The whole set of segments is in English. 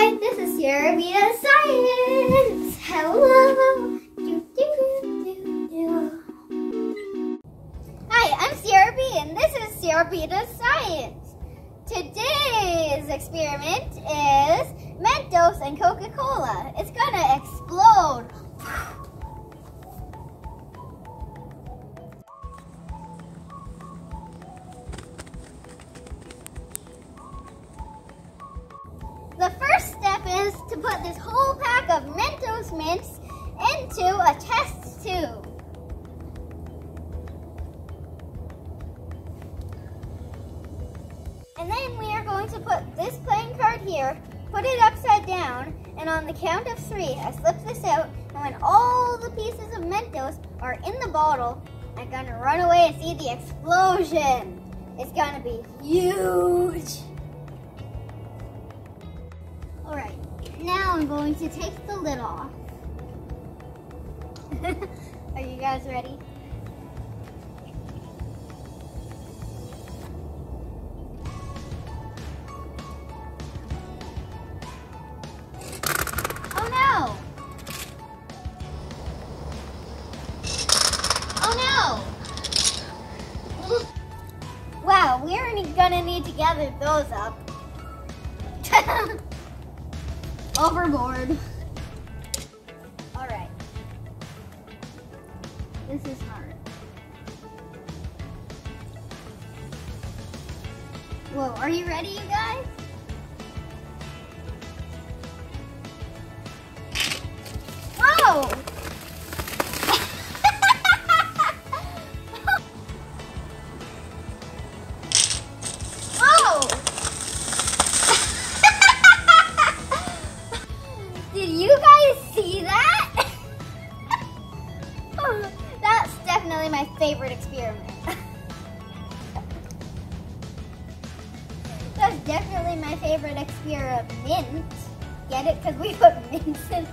Hi, this is Sierra Vita Science. Hello. Do, do, do. Hi, I'm Sierra B, and this is Vita Science. Today's experiment is Mentos and Coca-Cola. It's gonna explode. Put this whole pack of Mentos mints into a test tube. And then we are going to put this playing card here, put it upside down, and on the count of three, I slip this out, and when all the pieces of Mentos are in the bottle, I'm gonna run away and see the explosion. It's gonna be huge. All right, now I'm going to take the lid off. Are you guys ready? Oh no! Oh no! Wow, we're gonna need to gather those up. Overboard. Alright. This is hard. Whoa, are you ready, you guys? Definitely my favorite experiment. Get it? Because we put mints in.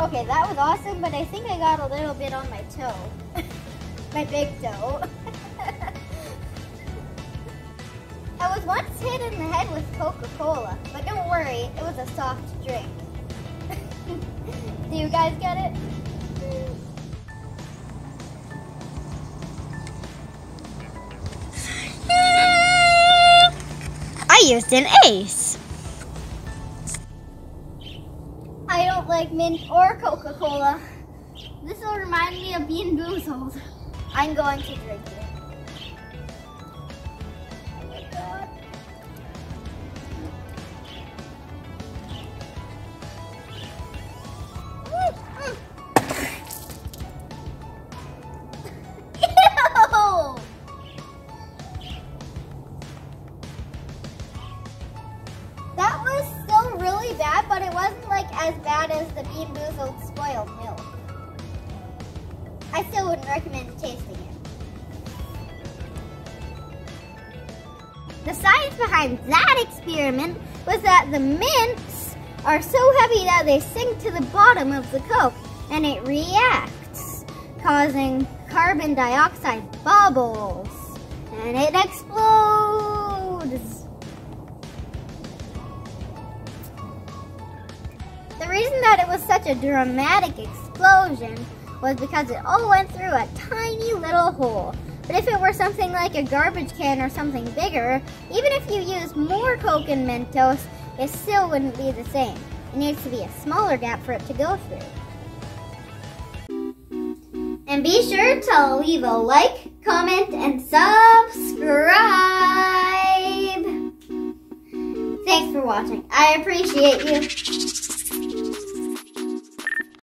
Okay, that was awesome, but I think I got a little bit on my toe. my big toe. I was once hit in the head with Coca-Cola, but don't worry, it was a soft drink. Do you guys get it? I used an ace. I don't like mint or Coca-Cola. This will remind me of Bean Boozled. I'm going to drink it. But it wasn't like as bad as the Bean Boozled spoiled milk. I still wouldn't recommend tasting it. The science behind that experiment was that the mints are so heavy that they sink to the bottom of the Coke and it reacts, causing carbon dioxide bubbles. And it explodes. That it was such a dramatic explosion was because it all went through a tiny little hole. But if it were something like a garbage can or something bigger, even if you use more Coke and Mentos, it still wouldn't be the same. It needs to be a smaller gap for it to go through. And be sure to leave a like, comment, and subscribe. Thanks for watching. I appreciate you.